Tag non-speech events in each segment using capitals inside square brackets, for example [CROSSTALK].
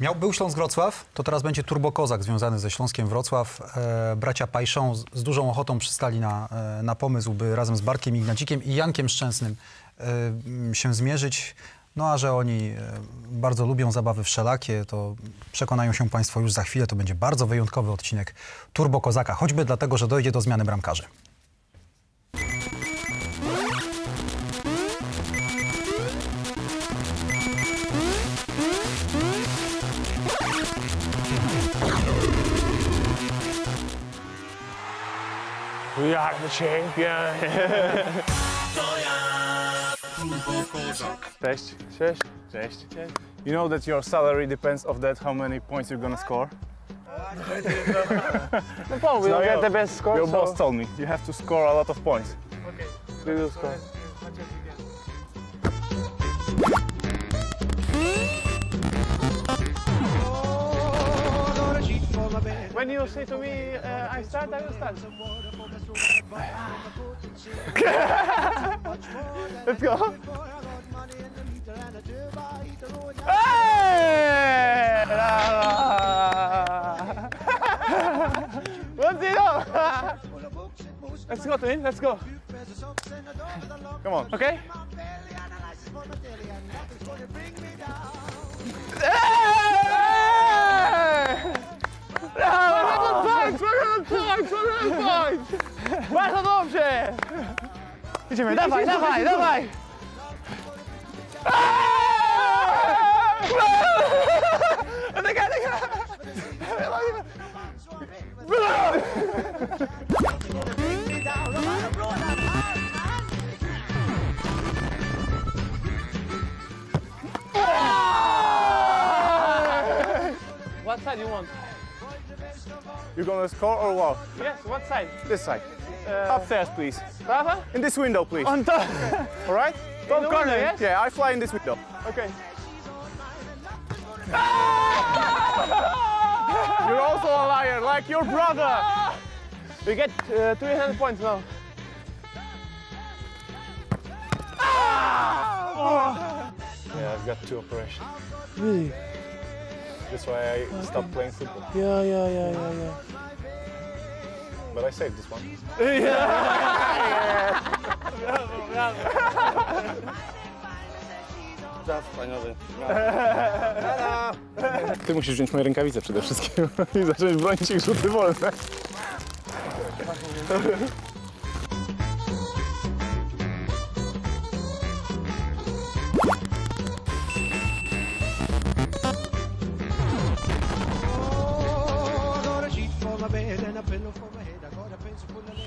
Miał, był Śląsk Wrocław, to teraz będzie Turbokozak związany ze Śląskiem Wrocław. E, bracia Pajszą z, z dużą ochotą przystali na, e, na pomysł, by razem z Bartkiem Ignacikiem i Jankiem Szczęsnym e, się zmierzyć. No a że oni e, bardzo lubią zabawy wszelakie, to przekonają się Państwo już za chwilę. To będzie bardzo wyjątkowy odcinek Turbokozaka, choćby dlatego, że dojdzie do zmiany bramkarzy. We are the champion. Cześć. Cześć. Cześć. You know that your salary depends of that how many points you're gonna score? No problem, we So get your- the best score, Your so boss told me you have to score a lot of points. Okay. we will score. When you say to me, uh, I start, I will start. [LAUGHS] Let's go. Hey! One [LAUGHS] zero. Let's go, Twin. Let's go. Come on. Okay? Hey! Brawo! Points, 100 points, 100 points! Bardzo dobrze! Idziemy, dawaj, dawaj, dawaj! What side do you want? You're gonna score or what? Yes, what side? This side. Uh, Upstairs, please. Brava? In this window, please. On top. [LAUGHS] All right? Top corner, yes? Yeah, I fly in this window. Okay. [LAUGHS] You're also a liar, like your brother. [LAUGHS] We get uh, 300 points now. Yeah, I've got two operations. Really? That's why I stopped playing football. Yeah, yeah, yeah, yeah, yeah. But I saved this one. [LAUGHS] [LAUGHS] Ty musisz wziąć moje rękawice przede wszystkim [LAUGHS] i zacząć bronić ich rzuty wolne.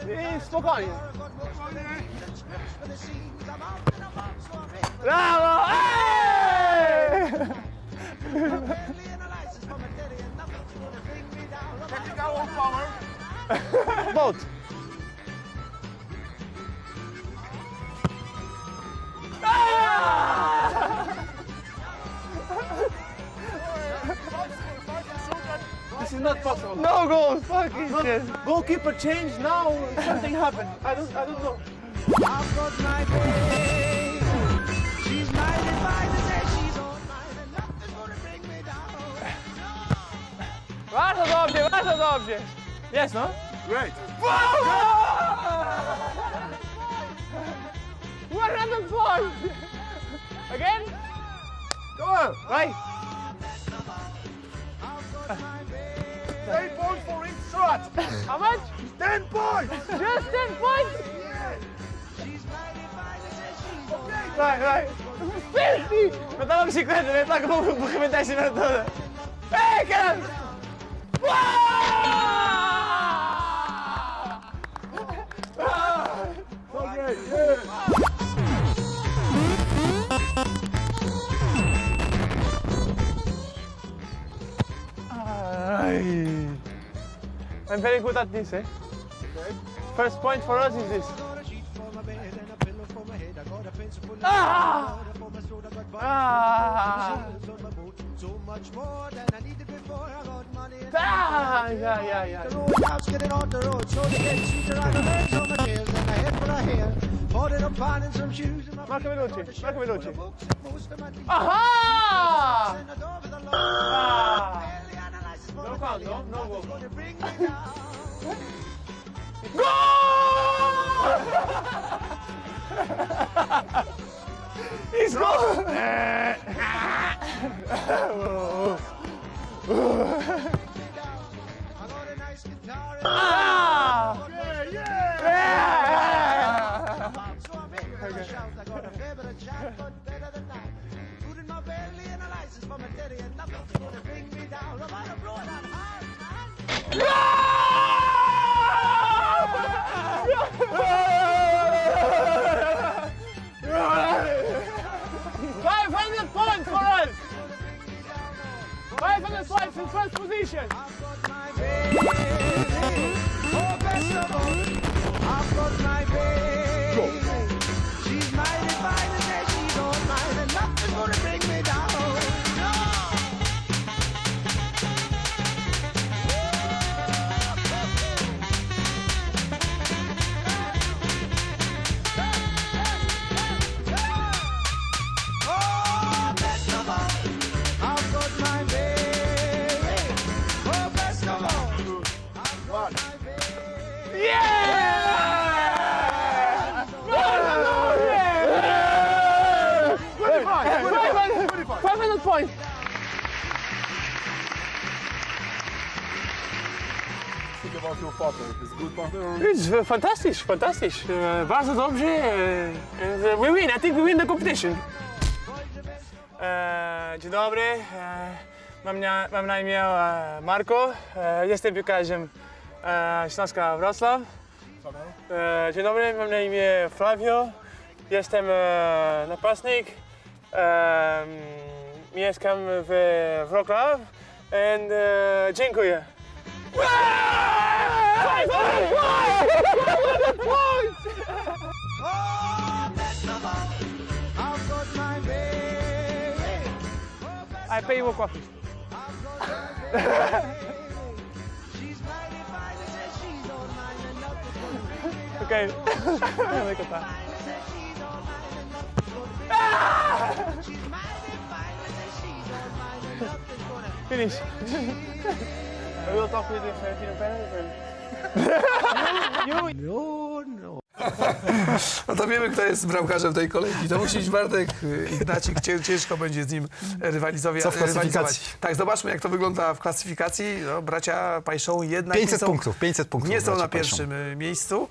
Sì, spokojnie. Brawo! Eee! Technical. Boot! This is not possible. No goal. Fuck it. Goalkeeper changed now. Something happened. I don't. I don't know. I've got my babe. She's mine and mine and says she's all mine and nothing's gonna bring me down. Bardzo dobrze, bardzo dobrze. Jest, no? Great. What [LAUGHS] happened point? Again? Go on. Right. 10 points! Just 10 points? Yes! Vai, vai! me! Mas tava 50, vem pra cá, vamos arrebentar Oké, merda toda! Pega! Okay, yeah. Ai. Mijn goed dat hè? First point for us is this. Ah! Ah! Ah! Yeah, yeah, yeah. Roadhouse, get on the road, so they get sweeter on the legs on my tails and a head full of hair. Bought up on some shoes and my Marco Veloci, Marco Veloci. most of my teeth. Aha! And over the law. Ah! Barely No the count, belly no, no nothing's [LAUGHS] goal. gonna bring me down. He's gone! I got a nice guitar and Ah! Yeah! so I make a Five hundred points in first position! I've got my baby. Oh, best of all, I've got my baby. Think about your partner. Is good partner? It's uh, fantastisch, fantastisch. Uh, bardzo dobrze. Uh, and, uh, we win, I think we win the competition. E, dzień dobry, e, mam, na, mam na imię e, Marko, e, jestem piłkarzem e, Śląska Wrocław. E, dzień dobry, mam na imię Flavio, jestem e, napastnik, e, mm, mieszkam w Wrocław and e, dziękuję. I pay you a coffee. She's mighty fine and says she's all mine and nothing's gonna bring me down. Okay. Look at that. Fine and says she's all mine and nothing's gonna bring me down. She's mighty fine and says she's all mine and nothing's gonna Finish. [LAUGHS] I will talk with [LAUGHS] you if you don't No, no. No to wiemy, kto jest bramkarzem tej kolejki. To musi być Bartek y, Ignacik. Cię- Ciężko będzie z nim rywalizowi- Co w klasyfikacji? rywalizować. Tak, zobaczmy, jak to wygląda w klasyfikacji. No, bracia Pajszą jednak 500 nie są, punktów, 500 punktów nie są na Pajszą. pierwszym y, miejscu.